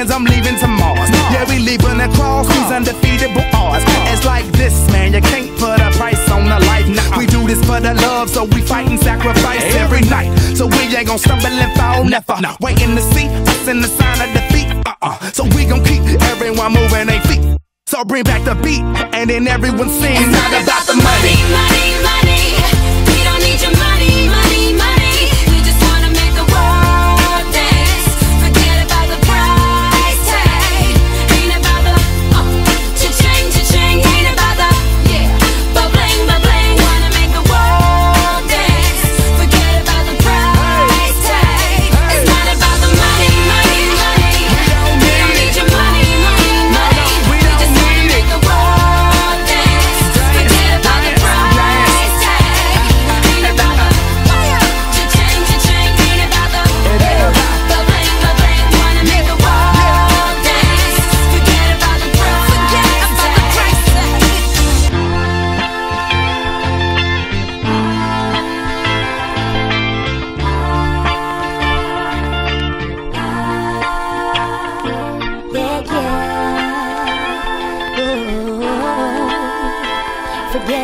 Americans, I'm leaving to Mars. Yeah, we leaving across these undefeatable odds. It's like this, man, you can't put a price on a life. Nah, we do this for the love, so we fight and sacrifice every night. So we ain't gonna stumble and fall, never. No. Waiting to see us in the sign of defeat. Uh-uh. So we gon' keep everyone moving their feet. So bring back the beat, and then everyone sings. It's not about the money. money, money.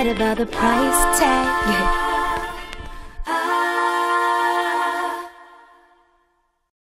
About the price tag.